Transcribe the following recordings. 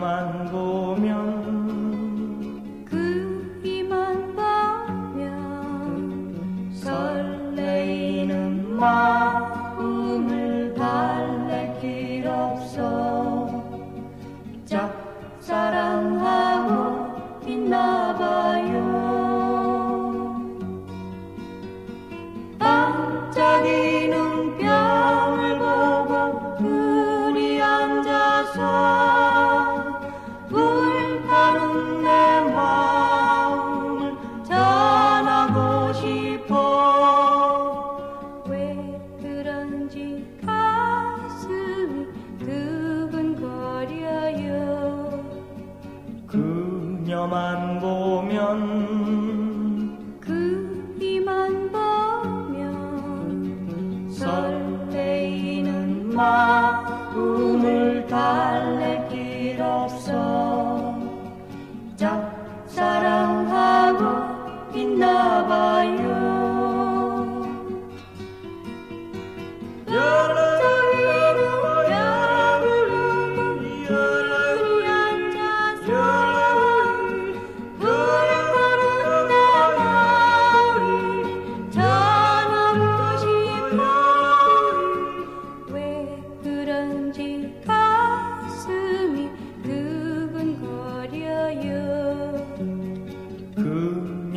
만 보. 짝 그녀만 보면 그이만 보면 설레이는 마음을 다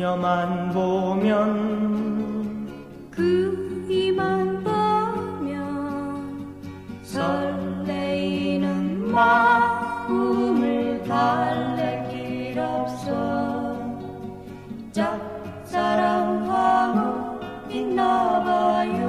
그녀만 보면 그이만 보면 설레는 마음을 달랠 길 없어. 짝사랑하고 있나봐요.